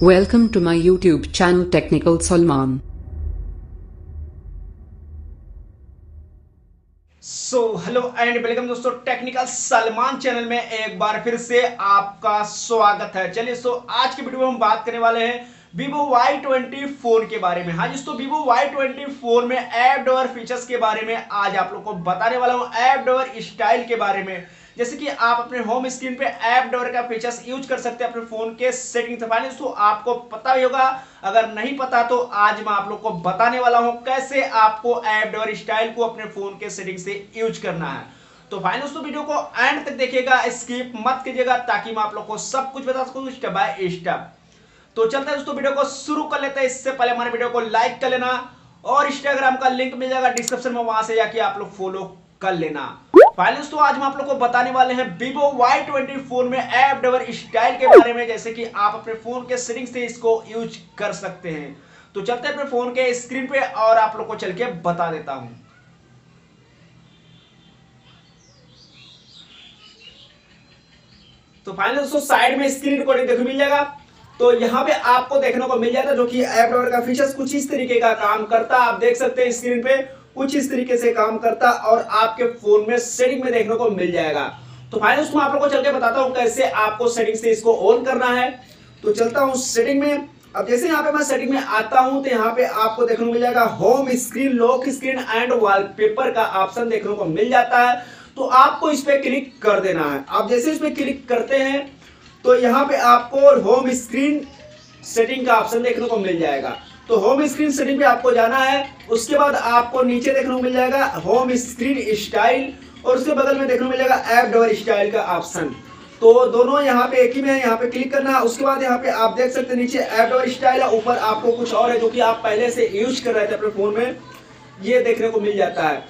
Welcome to my YouTube channel, Technical Salman. So hello and welcome दोस्तों technical Salman channel में एक बार फिर से आपका स्वागत है। चलिए सो आज की वीडियो में हम बात करने वाले हैं Vivo Y20 फ़ोन के बारे में। हाँ दोस्तों Vivo Y20 फ़ोन में ऐप डोर फीचर्स के बारे में आज आप लोग को बताने वाला हूँ ऐप डोर स्टाइल के बारे में। जैसे कि आप अपने होम स्क्रीन पे ऐप डोर का फीचर्स यूज़ कर सकते हैं अपने फ़ोन के सेटिंग से फाइनली दोस्तों आपको पता ही होगा। अगर नहीं पता तो आज मैं आप लोग को बताने वाला हूँ कैसे आपको ऐप डोर स्टाइल को अपने फ़ोन के सेटिंग से यूज़ करना है। तो फाइनल दोस्तों वीडियो को एंड तक देखिएगा। स्किप मत कीजिएगा ताकि मैं आप लोग को सब कुछ बता सकूँ स्टेप बाय स्टेप तो चलते हैं दोस्तों वीडियो को शुरू कर लेते हैं। इससे पहले हमारे वीडियो को लाइक कर लेना और इंस्टाग्राम का लिंक मिल जाएगा डिस्क्रिप्शन में। वहाँ से जाके आप लोग फॉलो कर लेना। फाइनल दोस्तों आज हम आप लोग को बताने वाले हैं Vivo Y20 फ़ोन में ऐप डबर स्टाइल के बारे में, जैसे कि आप अपने फ़ोन के सेटिंग से इसको यूज़ कर सकते हैं। तो चलते हैं अपने फ़ोन के स्क्रीन पे और आप लोग को चल के बता देता हूँ। तो फाइनल दोस्तों साइड में स्क्रीन रिकॉर्डिंग देखो मिल जाएगा। तो यहाँ पे आपको देखने को मिल जाता है जो कि ऐप डबर का फीचर्स कुछ इस तरीके का काम करता आप देख सकते हैं स्क्रीन पे कुछ इस तरीके से काम करता और आपके फ़ोन में सेटिंग में देखने को मिल जाएगा। तो फाइनल उसमें आप लोग को चल के बताता हूँ कैसे आपको सेटिंग से इसको ऑन करना है। तो चलता हूँ सेटिंग में। अब जैसे यहाँ पे मैं सेटिंग में आता हूँ तो यहाँ पे आपको देखने को मिल जाएगा home screen lock screen and wallpaper का ऑप्शन देखने को मिल जाता है। तो आपको इस पे क्लिक कर देना है। आप जैसे इस पे क्लिक करते हैं तो यहाँ पे आपको होम स्क्रीन सेटिंग का ऑप्शन देखने को मिल जाएगा। तो होम स्क्रीन सेटिंग पे आपको जाना है, उसके बाद आपको नीचे देखने को मिल जाएगा होम स्क्रीन स्टाइल और उसके बगल में देखने को मिल जाएगा ऐप डोर स्टाइल का ऑप्शन तो दोनों यहाँ पे एक ही में है, यहाँ पे क्लिक करना है, उसके बाद यहाँ पे आप देख सकते हैं नीचे ऐप डोर स्टाइल है, ऊपर आपको कुछ और है जो कि आप पहले से यूज़ कर रहे थे अपने फ़ोन में, ये देखने को मिल जाता है.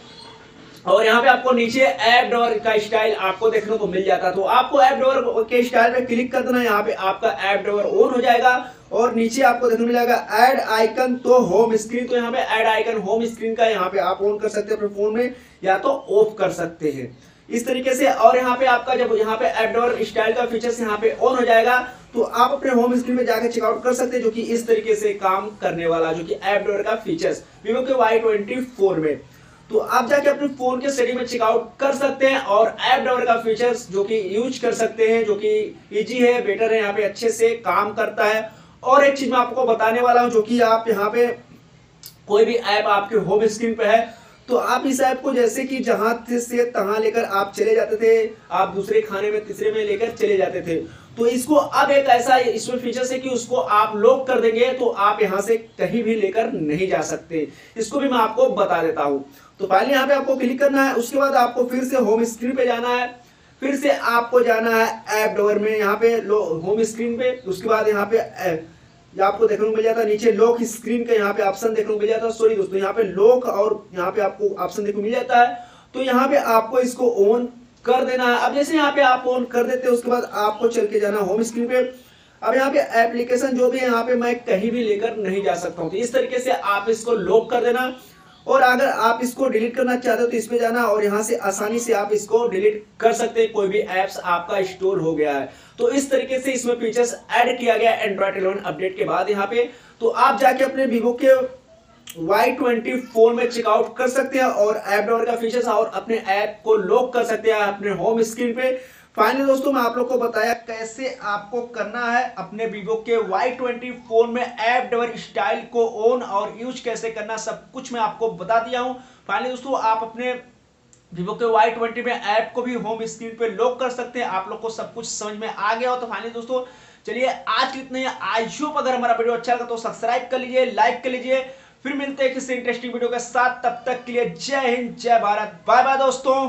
और यहाँ पे आपको नीचे ऐप डोर का स्टाइल आपको देखने को मिल जाता है. तो आपको ऐप डोर के स्टाइल पे क्लिक कर देना, यहाँ पे आपका ऐप डोर ऑन हो जाएगा और नीचे आपको देखने को मिलेगा ऐड आइकन तो होम स्क्रीन तो यहाँ पे ऐड आइकन होम स्क्रीन का यहाँ पे आप ऑन कर सकते हैं अपने फ़ोन में, या तो ऑफ़ कर सकते हैं। इस तरीके से, और यहाँ पे आपका जब यहाँ पे ऐप स्टाइल का फीचर्स यहाँ पे ऑन हो जाएगा तो आप अपने होम स्क्रीन में जाकर चेकआउट कर सकते हैं, जो कि इस तरीके से काम करने वाला, जो कि ऐप डोर का फीचर्स विवो के वाई ट्वेंटी फोर में। तो आप जाके अपने फ़ोन के सेटिंग में चेकआउट कर सकते हैं, और ऐप डोर का फीचर्स जो कि यूज़ कर सकते हैं, जो कि इजी है बेटर है, यहाँ पे अच्छे से काम करता है। और एक चीज़ मैं आपको बताने वाला हूँ, जो कि आप यहाँ पे कोई भी ऐप आपके होम स्क्रीन पे है तो आप इस ऐप को जैसे कि जहाँ से तहां लेकर आप चले जाते थे, आप दूसरे खाने में, तीसरे में लेकर चले जाते थे तो इसको अब एक ऐसा इसमें फीचर है कि उसको आप लॉक कर देंगे तो आप यहाँ से कहीं भी लेकर नहीं जा सकते। इसको भी मैं आपको बता देता हूँ। तो पहले यहाँ पे आपको क्लिक करना है, उसके बाद आपको फिर से होम स्क्रीन पे जाना है। फिर से आपको जाना है ऐप डोर में, यहाँ पे होम स्क्रीन पे, उसके बाद यहाँ पे आपको देखने को मिल जाता है, नीचे लॉक स्क्रीन का यहाँ पे ऑप्शन देखने को मिल जाता है सॉरी दोस्तों, यहाँ पे लॉक और यहाँ पे आपको ऑप्शन देखने को मिल जाता है तो यहाँ पे आपको इसको ऑन कर देना है। अब जैसे यहाँ पे आप ऑन कर देते हैं, उसके बाद आपको चल के जाना होम स्क्रीन पे। अब यहाँ पे एप्लीकेशन जो भी है, यहाँ पे मैं कहीं भी लेकर नहीं जा सकता हूँ। तो इस तरीके से आप इसको लॉक कर देना। और अगर आप इसको डिलीट करना चाहते हो तो इसमें जाना और यहाँ से आसानी से आप इसको डिलीट कर सकते हैं। कोई भी एप्स आपका स्टोर हो गया है। तो इस तरीके से इसमें फीचर्स ऐड किया गया एंड्रॉइड इलेवन अपडेट के बाद यहाँ पे। तो आप जाके अपने वीवो के वाई ट्वेंटी फ़ोन में चेकआउट कर सकते हैं और ऐप डोर का फीचर्स और अपने ऐप को लॉक कर सकते हैं अपने होम स्क्रीन पे। फाइनली दोस्तों, मैं आप लोग को बताया कैसे आपको करना है अपने वीवो के Y20 फ़ोन में ऐप डबर स्टाइल को ऑन और यूज़ कैसे करना सब कुछ मैं आपको बता दिया हूँ। फाइनली दोस्तों, आप अपने वीवो के Y20 में ऐप को भी होम स्क्रीन पे लॉक कर सकते हैं। आप लोग को सब कुछ समझ में आ गया हो तो फाइनली दोस्तों, चलिए आज कितने आई होप अगर हमारा वीडियो अच्छा लगा तो सब्सक्राइब कर लीजिए लाइक कर लीजिए। फिर मिलते हैं किसी इंटरेस्टिंग वीडियो के साथ। तब तक के लिए जय हिंद, जय भारत। बाय बाय दोस्तों।